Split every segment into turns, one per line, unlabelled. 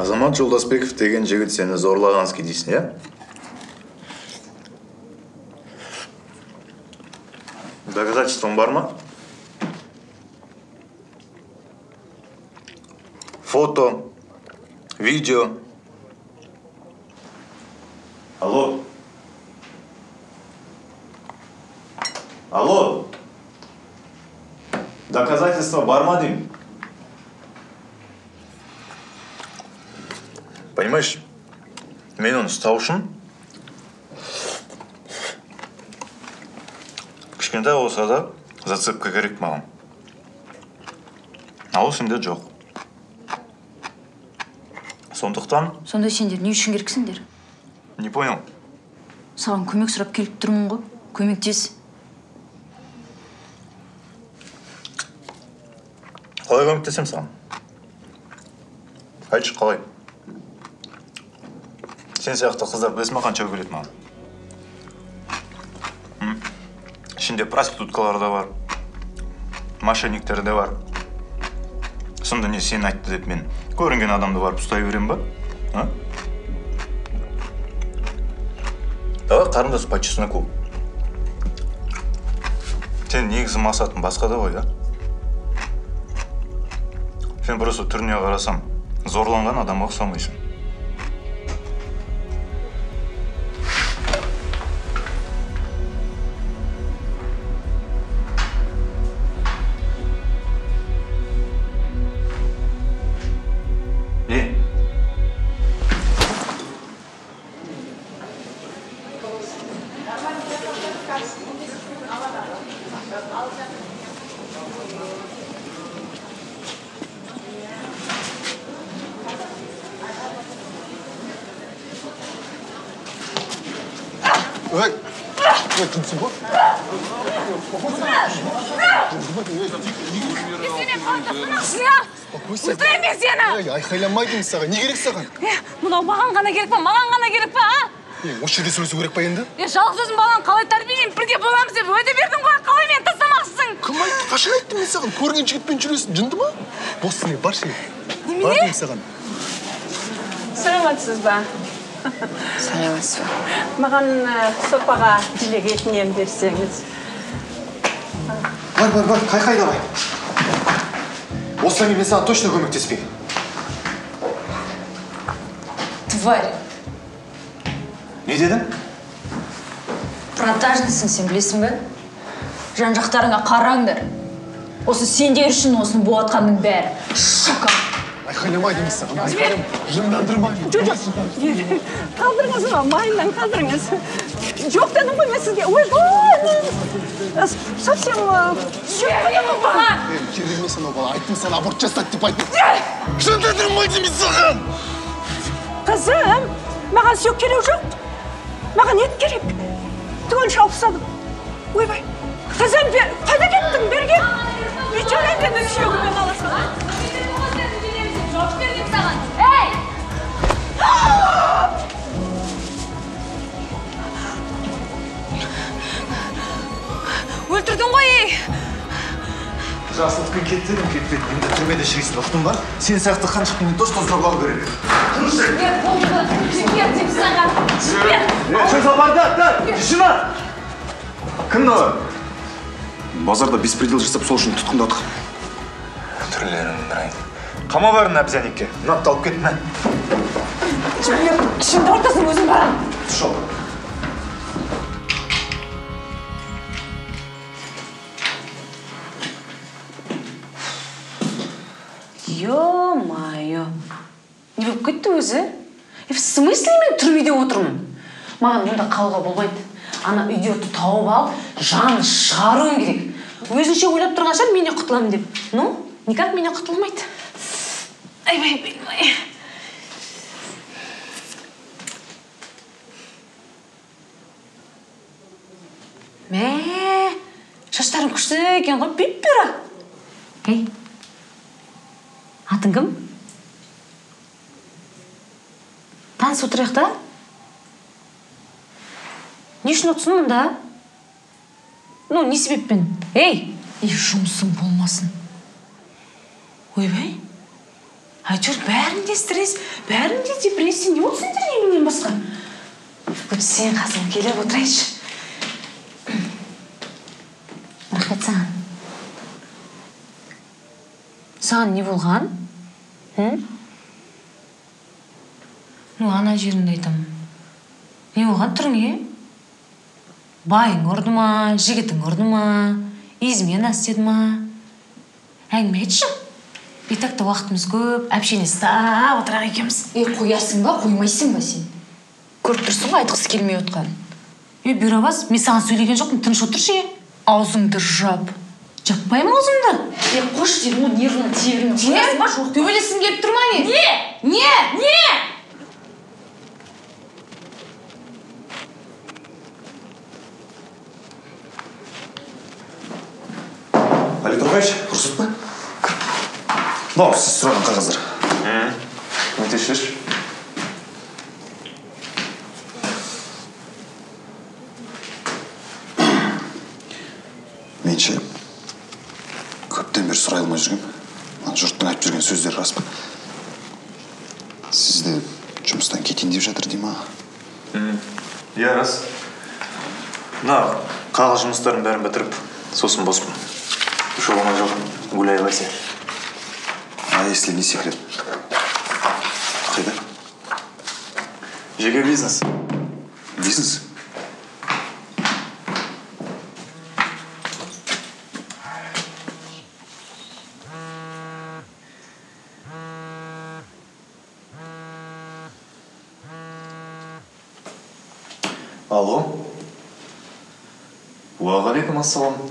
азамат жолдасбеков деген жігіт сені зорлағанский дейсің иә доказательствоң бар ма фото видео алло алло доказательства бар ма деймін понимаешь мен оны ұстау үшін кішкентай болса да зацепка керек маған а ол сенде жоқ. Сондықтан
сонда сендер не үшін керексіңдер?
Не понял.
Саған көмек сұрап келіп тұрмын ғой. Көмектес.
Қалай көмектесемін саған? Айтшы қалай? Сен сияқты қыздар білесің ма қанша береді маған? Ішінде проституткалар да бар мошенниктер де бар. Сонда не сен айтты деп мен көрінген адамды барып ұстай беремін ба? А? Давай қарындас по чесноку сен негізі мақсатың басқада ғой да сен просто түріне қарасам зорланған адамға ұқсамайсың.
Ой ой кімсің ғой
өлтіремін мен сені
ей айқайламайды саған не керек саған
е мынау маған ғана керек па маған ғана керек па а
е осы жерде сөйлесу керек па енді
е жалғыз өзім баланы қалай тәрбиелеймін бірге боламыз деп уәде бердің ғой
кім айтты қашан айттым мен саған көрген жігітпен жүресің жынды ма бос не баршы
Немене?
бар деймін саған
саламатсыз ба
сәлеметсіз ба
маған сопаға жілік етінен берсеңіз
бар бар бар қайқай давай осыдан кейін мен саған точно көмектеспеймін
тварь
не дедің
продажныйсың сен білесің бе жан жақтарыңа қараңдар. Осы сендер үшін осыны болатқанның бәрі. Шака
айқайламай деймін саған айқайлама. Жындандырма
қалдырыңыз мына майынан қалдырыңыз. Жоқ дедім ғой мен сізге. Ойбай совсем
керек емес анау бала. Айттым саған аборт жасады деп айттым. Жындандырмай деймін саған.
Қызым маған сүйек керек жоқ. Маған ет керек. Түгел шауып тастадым. Ойбай. Қызым қайда кеттің? Бері кел бүйтіп мен сүйегімен аласың
өлтірдің ғой ей.
Жақсылықпен кет дедім кетпеді енді түрмеде шірисің ұқтың ба сен сияқты қаншықпен точно зорлау керек.
Жібер болды. Жібер деп саған. Жібер
да? Тишина! Кім мынау? Базарда беспредел жасап сол үшін тұтқындадық.
түрлерін қама бәрін обезьянникке мынапты алып кет мә
жібер ішімді ортасын өзім барамын
Түш ал.
Ё-майо. Не болып кетті өзі? Е, в смысле мен түрмеде отырмын? Маған мұнда қалуға болмайды. Ана идиотты тауып алып, жанын шығаруым керек. Өзінше ойлап тұрған шығар менен құтыламын деп. Ну, никак менен құтылмайды. Айбай, айбай.
мә шаштарың күшті екен ғой пиппера ей атың кім танысып отырайық та не үшін отырсың мұнда? Ну не себеппен. Ей
и жұмысың болмасын.
Ойбай әйтеуір бәрінде стресс бәрінде депрессия. Не болды сендерге менен басқа? Вот сен қасыма келіп отырайыншы. Рахмет саған. Саған не болған? Ну ана жеріңді айтамын. Не болған? Түріңе байың ұрды ма жігітің ұрды ма измена істеді ма? Әңгіме айтшы. И так та уақытымыз көп общение ұстап отырайық екеуміз.
Е қоясың ба қоймайсың ба сен? Көріп тұрсың ғой айтқысы келмей отқанын
е бұйрабас мен саған сөйлеген жоқпын тыныш отыршы е?
Аузыңды жап.
Жаппаймын аузымды
е ғой нервыңа тие берме қоясың ба жоқ төбелескің келіп тұр ма не?
Не? Не? Не?
Мынау сіз сұраған қағаздар
өтешіш
мен ше көптен бері сұрай алмай жүргем ана жұрттың айтып жүрген сөздері рас па сізді жұмыстан кетейін деп жатыр дей ма
иә рас мына қағаз жұмыстарын бәрін бітіріп сосын боспын жолыма жол гуляй вася
а если не секрет. Қайда
жеке бизнес.
Бизнес?
Алло. Уағалейкум ассалам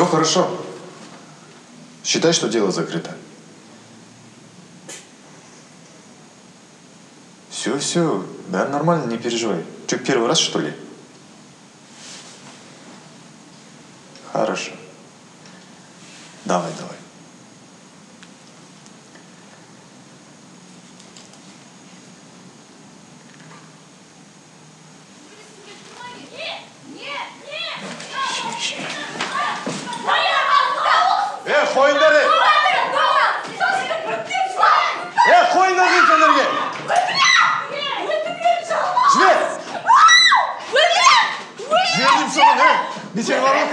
все хорошо. Считай что дело закрыто.
Все все да нормально не переживай. Что первый раз что ли? Хорошо. Давай давай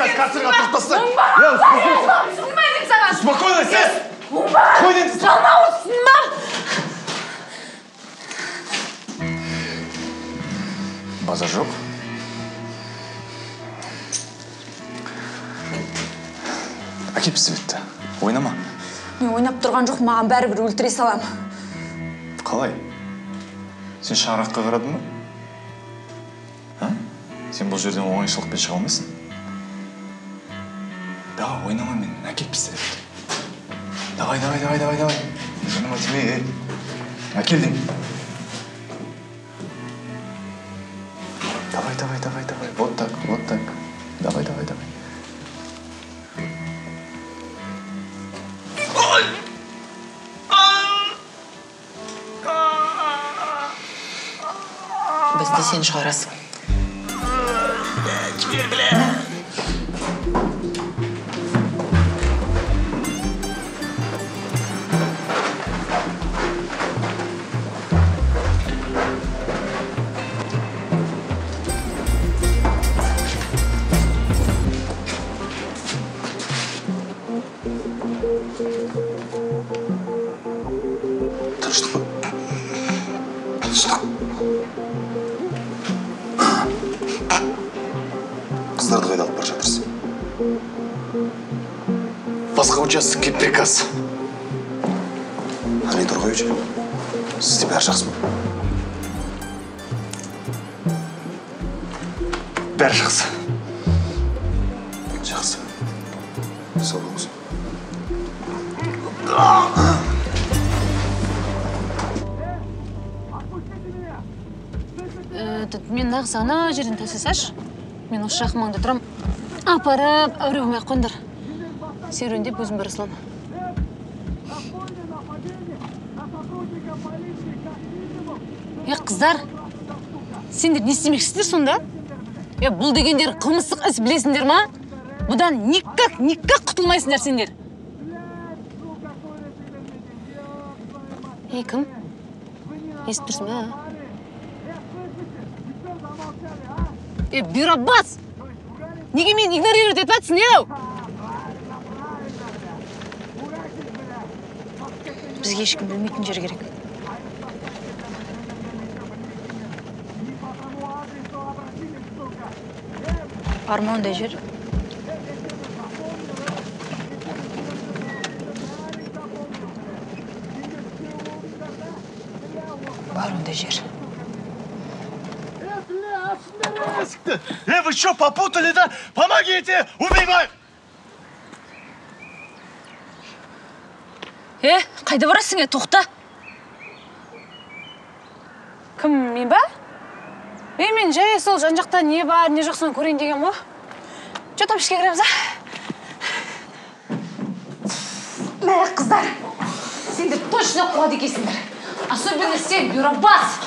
қазір карцерға тығып тастаймын е успокойся спокойно сес қой дедім
базар жоқ
әкел пистолетті ойнама
мен ойнап тұрған жоқ маған бәрібір өлтіре салам.
Қалай? Сен шаңыраққа қарадың ба? Сен бұл жерден оңайшылықпен шыға алмайсың? Ойнамамен әкел пистолетті давай давай давай давай давай жаныма тиме ей әкел деймін давай давай давай давай вот так вот так давай давай давай
бізді сен шығарасың
тыныштық
участокке приказ
ғани тұрғаевич сізде бәрі жақсы ма
бәрі жақсы
жақсы сау болыңыз
этот мен нағыз ана жерден тасасашы мен осы жақын маңда тұрамын апарып әуре болмай ақ қойыңдар серуендеп өзім бір салам е қыздар? Сендер не істемекшісіздер сонда? Е бұл дегендер қылмыстық іс білесіңдер ма? Бұдан никак никак құтылмайсыңдар сендер. Ей кім? Естіп тұрсың ба? Е бұйрабас неге мені игнорировать етіп жатсың еу
бізге ешкім білмейтін жер керек бар ма ондай жер бар ондай жер
Э, вы что, попутали, да? Помогите! Убивай!
Қайда барасың е тоқта?
Кім мен ба ей мен жай сол жан жақта не бар не жоқ соны көрейін деген ғой. Че там ішке кіреміз а? Мә қыздар сендер точно қуады екенсіңдер. Особенно сен бюробас.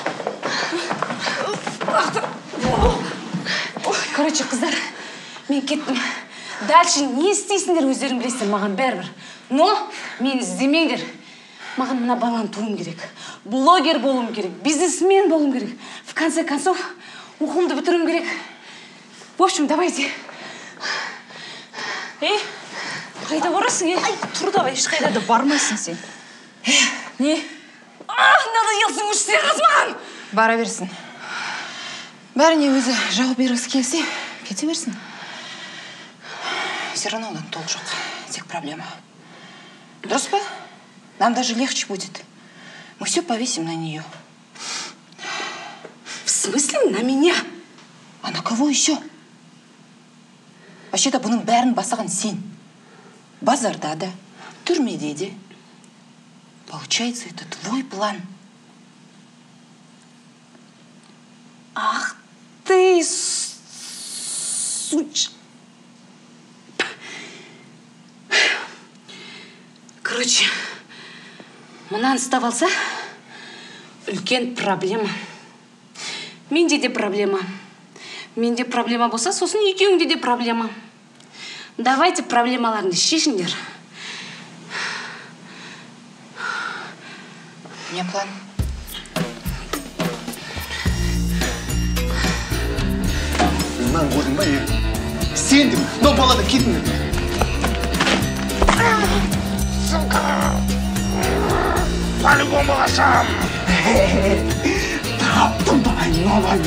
Короче қыздар мен кеттім. Дальше не істейсіңдер өздерің білесіңдер маған бәрібір. Но мені іздемеңдер. Маған мына баланы туым керек. Блогер болуым керек. Бизнесмен болуым керек. В конце концов оқуымды бітіруім керек. В общем давайте.
Ей қайда барасың е ай тұр давай ешқайда да бармайсың сен.
Не? А надоелсің уж сен қыз маған!
Бара берсін. Бәріне өзі жауап бергісі келсе кете берсін. Все равно одан толк жоқ. Тек проблема. Дұрыс па? Нам даже легче будет. Мы все повесим на нее
в смысле на меня?
А на кого еще вообще то бұның бәрін бастаған сен базарда да түрмеде де получается это твой план.
Ах ты суч. Короче мынаны ұстап алса үлкен проблема. Менде де проблема. Менде проблема болса сосын екеуіңде де проблема. Давайте проблемаларыңды шешіңдер.
У меня план?
Мынаны көрдің ба, е? Сендім, мынау бала да кетіңдер. По-любому ашам. Таптым давай, новый